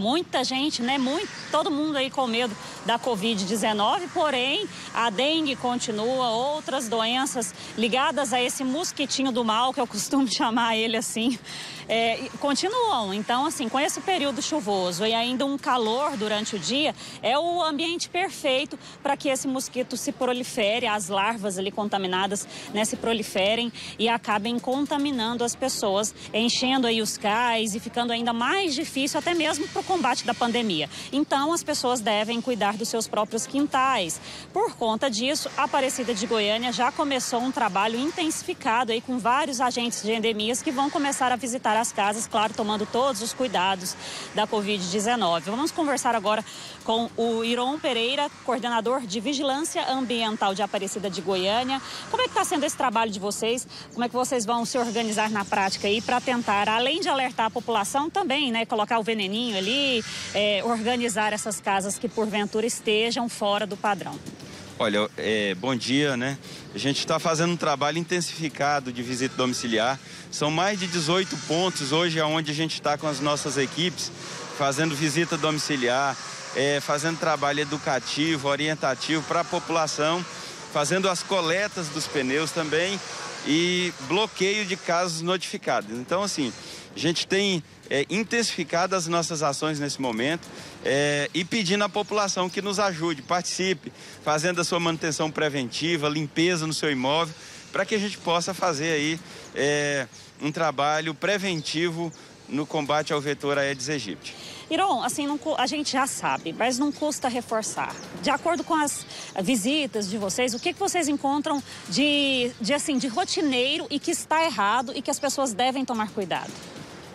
Muita gente, né? Muito, todo mundo aí com medo da Covid-19, porém a dengue continua, outras doenças ligadas a esse mosquitinho do mal, que eu costumo chamar ele assim, é, continuam. Então, assim, com esse período chuvoso e ainda um calor durante o dia, é o ambiente perfeito para que esse mosquito se prolifere, as larvas ali contaminadas né, se proliferem e acabem contaminando as pessoas, enchendo aí os cais e ficando ainda mais difícil até mesmo para combate da pandemia. Então, as pessoas devem cuidar dos seus próprios quintais. Por conta disso, a Aparecida de Goiânia já começou um trabalho intensificado aí com vários agentes de endemias que vão começar a visitar as casas, claro, tomando todos os cuidados da Covid-19. Vamos conversar agora com o Iron Pereira, coordenador de Vigilância Ambiental de Aparecida de Goiânia. Como é que está sendo esse trabalho de vocês? Como é que vocês vão se organizar na prática aí para tentar, além de alertar a população, também, né, colocar o veneninho ali, é, organizar essas casas que porventura estejam fora do padrão? Olha, é, bom dia, né? A gente está fazendo um trabalho intensificado de visita domiciliar. São mais de 18 pontos hoje onde a gente está com as nossas equipes, fazendo visita domiciliar, é, fazendo trabalho educativo, orientativo para a população, fazendo as coletas dos pneus também e bloqueio de casos notificados. Então, assim, a gente tem é, intensificado as nossas ações nesse momento é, e pedindo à população que nos ajude, participe, fazendo a sua manutenção preventiva, limpeza no seu imóvel, para que a gente possa fazer aí é, um trabalho preventivo no combate ao vetor Aedes aegypti. Iron, assim, não, a gente já sabe, mas não custa reforçar. De acordo com as visitas de vocês, o que, que vocês encontram de, de, assim, de rotineiro e que está errado e que as pessoas devem tomar cuidado?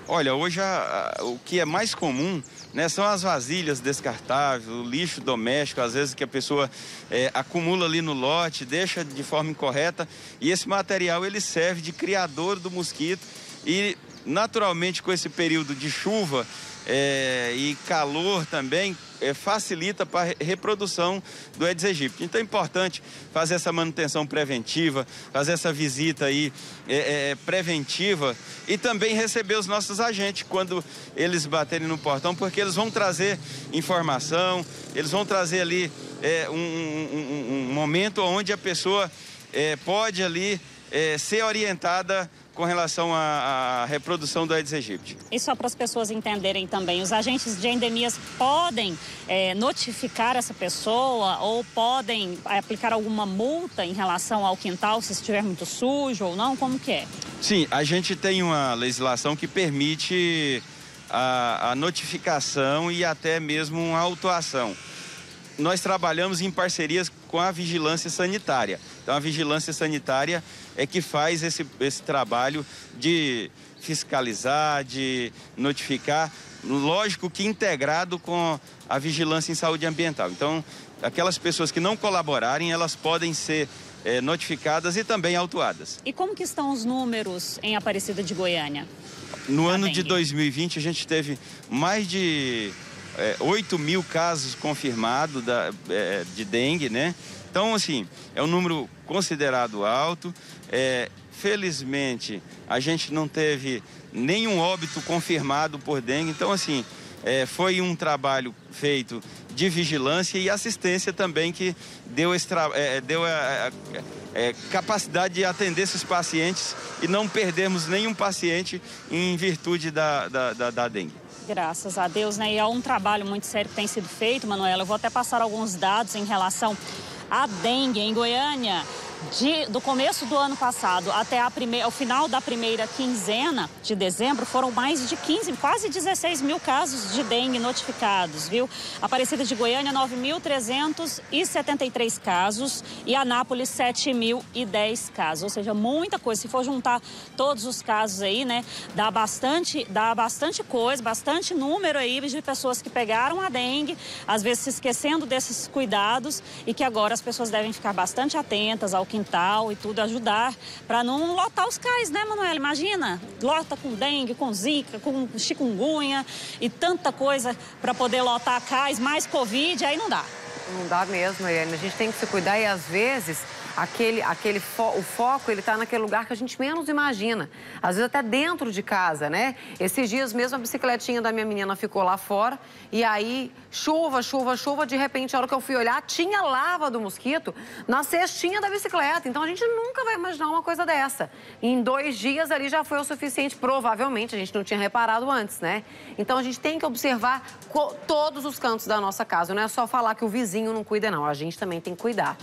Olha, hoje a, a, o que é mais comum né, são as vasilhas descartáveis, o lixo doméstico, às vezes que a pessoa é, acumula ali no lote, deixa de forma incorreta e esse material ele serve de criador do mosquito e naturalmente com esse período de chuva é, e calor também é, facilita para a reprodução do Aedes aegypti. Então é importante fazer essa manutenção preventiva, fazer essa visita aí é, é, preventiva e também receber os nossos agentes quando eles baterem no portão, porque eles vão trazer informação, eles vão trazer ali um, um, um, momento onde a pessoa pode ali ser orientada com relação à, à reprodução do Aedes aegypti. E só para as pessoas entenderem também, os agentes de endemias podem é, notificar essa pessoa ou podem aplicar alguma multa em relação ao quintal se estiver muito sujo ou não? Como que é? Sim, a gente tem uma legislação que permite a, a notificação e até mesmo uma autuação. Nós trabalhamos em parcerias com a vigilância sanitária. Então a vigilância sanitária é que faz esse, esse trabalho de fiscalizar, de notificar, lógico que integrado com a vigilância em saúde ambiental. Então, aquelas pessoas que não colaborarem, elas podem ser é, notificadas e também autuadas. E como que estão os números em Aparecida de Goiânia? No ano de 2020, a gente teve mais de é, 8 mil casos confirmados da, é, de dengue, né? Então, assim, é um número considerado alto. É, felizmente, a gente não teve nenhum óbito confirmado por dengue. Então, assim, é, foi um trabalho feito de vigilância e assistência também que deu, extra, é, deu a, a, a, é, capacidade de atender esses pacientes e não perdermos nenhum paciente em virtude da, da, da, da dengue. Graças a Deus, né? E é um trabalho muito sério que tem sido feito, Manuela. Eu vou até passar alguns dados em relação à dengue em Goiânia de, do começo do ano passado até a final da primeira quinzena de dezembro, foram mais de 15, quase 16 mil casos de dengue notificados, viu? Aparecida de Goiânia, 9.373 casos e Anápolis, 7.010 casos. Ou seja, muita coisa. Se for juntar todos os casos aí, né, dá bastante, dá bastante coisa, bastante número aí de pessoas que pegaram a dengue, às vezes se esquecendo desses cuidados e que agora as pessoas devem ficar bastante atentas ao que quintal e tudo, ajudar para não lotar os cais, né, Manuela? Imagina, lota com dengue, com zika, com chikungunya e tanta coisa para poder lotar cais, mais Covid, aí não dá. Não dá mesmo, Eliane. A gente tem que se cuidar e às vezes aquele, aquele fo o foco ele está naquele lugar que a gente menos imagina. Às vezes até dentro de casa, né? Esses dias mesmo a bicicletinha da minha menina ficou lá fora e aí chuva, chuva, chuva, de repente a hora que eu fui olhar tinha lava do mosquito na cestinha da bicicleta. Então a gente nunca vai imaginar uma coisa dessa. Em dois dias ali já foi o suficiente, provavelmente, a gente não tinha reparado antes, né? Então a gente tem que observar todos os cantos da nossa casa. Não é só falar que o vizinho não cuida, não. A gente também tem que cuidar.